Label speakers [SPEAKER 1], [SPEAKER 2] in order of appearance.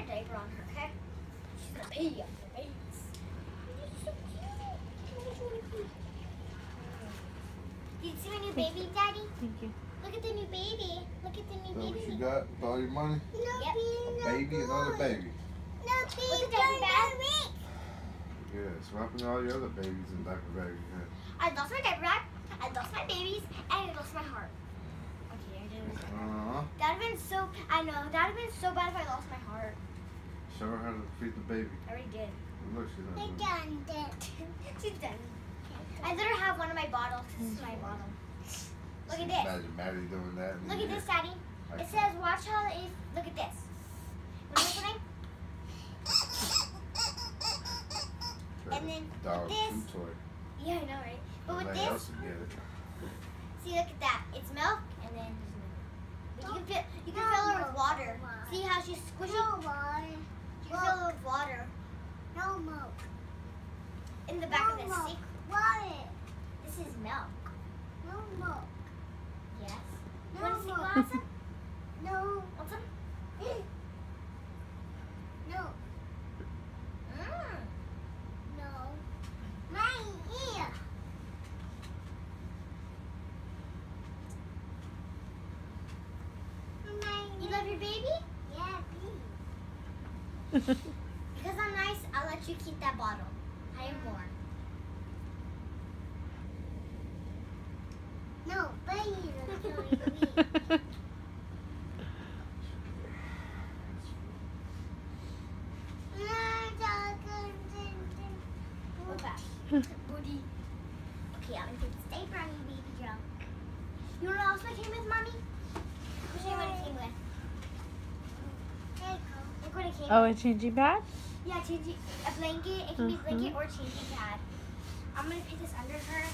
[SPEAKER 1] diaper on her, okay? She's gonna pee on her babies. You're so cute. Did you see my new baby, Daddy?
[SPEAKER 2] Thank you.
[SPEAKER 1] Look at the new baby. Look at the new
[SPEAKER 3] Is that what you got with all your money?
[SPEAKER 1] Yep.
[SPEAKER 3] A baby, another baby.
[SPEAKER 1] What's the diaper bag?
[SPEAKER 3] Yes, what happened to all your other babies in diaper bags you had?
[SPEAKER 1] I lost my diaper bag. I lost my babies, and I lost my heart. Okay,
[SPEAKER 3] Uh-huh.
[SPEAKER 1] That'd have been so. I know. That'd have been so bad if I lost my heart.
[SPEAKER 3] Show her how to feed the baby.
[SPEAKER 1] I already did.
[SPEAKER 3] Look, she's not doing it.
[SPEAKER 1] She's done. I let her have one of my bottles. This is my bottle. Look at this.
[SPEAKER 3] Imagine Maddie doing that.
[SPEAKER 1] Look at this, Daddy.
[SPEAKER 3] I
[SPEAKER 1] It
[SPEAKER 3] can't.
[SPEAKER 1] says, watch how it is. Look at this. What is it? and then
[SPEAKER 3] Dog
[SPEAKER 1] this-
[SPEAKER 3] food toy.
[SPEAKER 1] Yeah, I know, right? But with this,
[SPEAKER 3] else would get it.
[SPEAKER 1] see, look at that. It's milk, and then but you can fill, you can fill her with water. See how she's squishy? You can fill her with water
[SPEAKER 4] No milk.
[SPEAKER 1] in the back of this.
[SPEAKER 4] No
[SPEAKER 1] See,
[SPEAKER 4] What?
[SPEAKER 1] this is milk.
[SPEAKER 4] No milk.
[SPEAKER 1] Yes.
[SPEAKER 4] No
[SPEAKER 1] want to see
[SPEAKER 4] milk. No.
[SPEAKER 1] Some? Eh.
[SPEAKER 4] No.
[SPEAKER 1] Mm.
[SPEAKER 4] No. My ear. My
[SPEAKER 1] You love your baby?
[SPEAKER 4] Yeah, please.
[SPEAKER 1] Because I'm nice, I'll let you keep that bottle. I am born.
[SPEAKER 4] No, please.
[SPEAKER 1] Back. Booty. Okay, I'm gonna stay this diaper on you, baby drunk. You know what else I came with, mommy? I'll show you what it came with. What
[SPEAKER 2] oh, a changing pad?
[SPEAKER 1] Yeah, changing a blanket. It can be
[SPEAKER 2] Mhm.
[SPEAKER 1] blanket or changing pad. I'm gonna put this under her